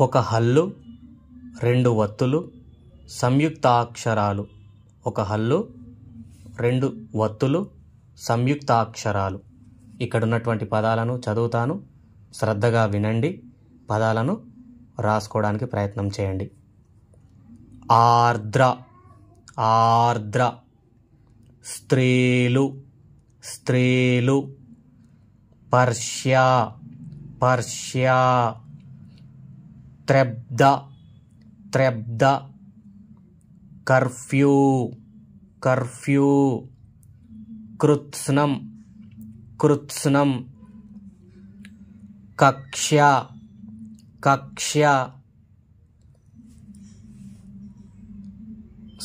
ఒక హల్లు రెండు వత్తులు సంయుక్తాక్షరాలు. ఒక హల్లు రెండు వత్తులు సంయుక్తాక్షరాలు. ఇక్కడ ఉన్నటువంటి పదాలను చదువుతాను. శ్రద్ధగా వినండి. పదాలను రాసుకోవడానికి ప్రయత్నం చేయండి. ఆర్ద్ర ఆర్ద్ర. స్త్రీలు స్త్రీలు. పర్ష్యా పర్ష్యా. त्रेब्द त्रेब्द कर्फ्यू कर्फ्यू कृत्स्नम कृत्स्नम कक्षा कक्षा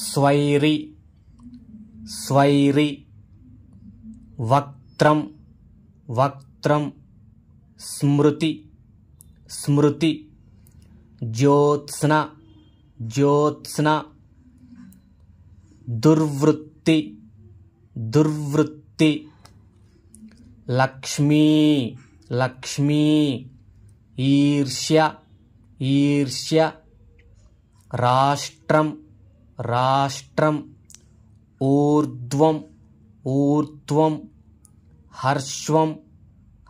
स्वैरी स्वैरी वक्त्रम वक्त्रम स्मृति स्मृति ज्योत्सना ज्योत्सना दुर्वृत्ति दुर्वृत्ति लक्ष्मी लक्ष्मी ईर्ष्य ईर्ष्य राष्ट्रम राष्ट्रम ऊर्ध्वम ऊर्ध्वम हर्ष्वम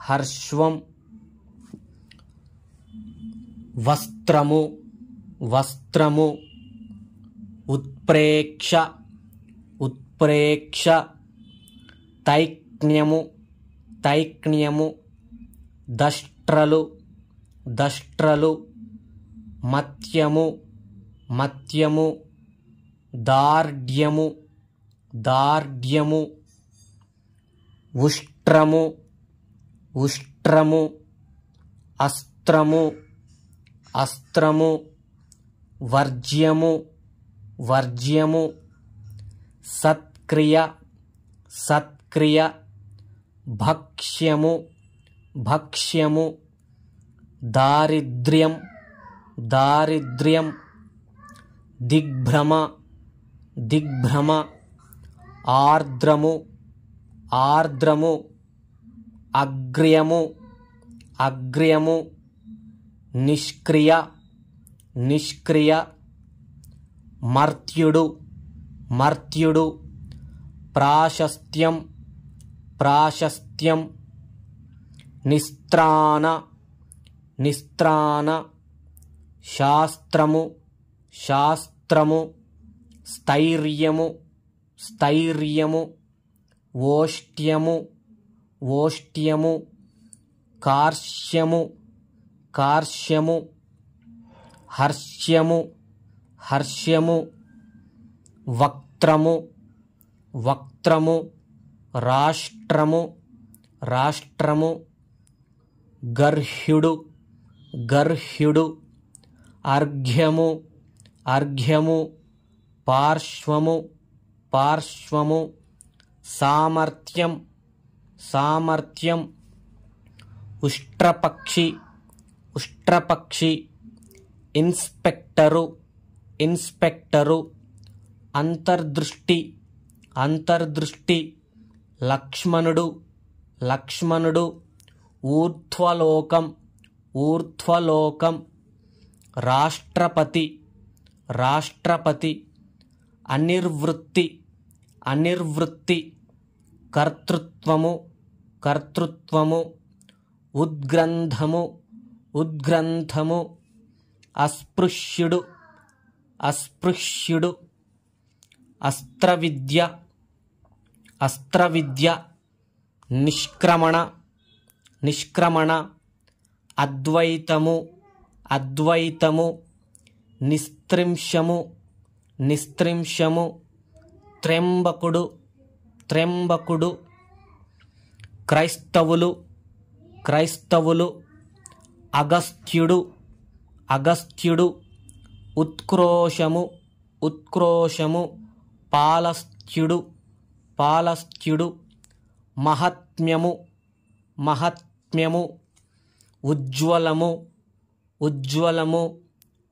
हर्ष्वम। వస్త్రము వస్త్రము ఉత్ప్రేక్ష ఉత్ప్రేక్ష తైక్ణ్యము తైక్ణ్యము దష్ట్రలు దష్ట్రలు మత్యము మత్యము దార్ఢ్యము దార్ఢ్యము ఉష్ట్రము ఉష్ట్రము అస్త్రము అస్త్రము వర్జ్యము వర్జ్యము సత్క్రియ సత్క్రియ భక్ష్యము భక్ష్యము దారిద్ర్యం దారిద్ర్యం దిగ్భ్రమ దిగ్భ్రమ ఆర్ద్రము ఆర్ద్రము అగ్ర్యము అగ్ర్యము నిష్క్రియ నిష్క్రియ మర్త్యుడు మర్త్యుడు ప్రాశస్త్యం ప్రాశస్త్యం నిస్త్రాణ నిస్త్రాణ శాస్త్రము శాస్త్రము స్థైర్యము స్థైర్యము ఓష్ట్యము ఓష్ట్యము కార్ష్యము కార్ష్యము హర్ష్యము హర్ష్యము వక్త్రము వక్త్రము రాష్ట్రము రాష్ట్రము గర్హ్యుడు గర్హ్యుడు అర్ఘ్యము అర్ఘ్యము పార్శ్వము పార్శ్వము సామర్థ్యం సామర్థ్యం ఉష్ట్రపక్షి ఉష్ట్రపక్షి ఇన్స్పెక్టరు ఇన్స్పెక్టరు అంతర్దృష్టి అంతర్దృష్టి లక్ష్మణుడు లక్ష్మణుడు ఊర్ధ్వలోకం ఊర్ధ్వలోకం రాష్ట్రపతి రాష్ట్రపతి అనిర్వృత్తి అనిర్వృత్తి కర్తృత్వము కర్తృత్వము ఉద్గ్రంథము ఉద్గ్రంథము. అస్పృశ్యుడు అస్పృశ్యుడు అస్త్రవిద్య అస్త్రవిద్య నిష్క్రమణ నిష్క్రమణ అద్వైతము అద్వైతము నిస్త్రింశము నిస్త్రింశము త్రెంబకుడు త్రెంబకుడు క్రైస్తవులు క్రైస్తవులు అగస్త్యుడు అగస్త్యుడు ఉత్క్రోశము ఉత్క్రోశము పాలస్త్యుడు పాలస్త్యుడు మహాత్మ్యము మహాత్మ్యము ఉజ్వలము ఉజ్వలము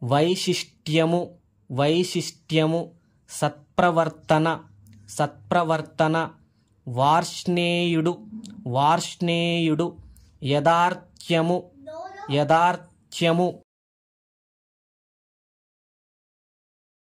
వైశిష్ట్యము వైశిష్ట్యము సత్ప్రవర్తన సత్ప్రవర్తన వార్ష్ణేయుడు వార్ష్ణేయుడు యథార్థ్యము యథార్థ్యము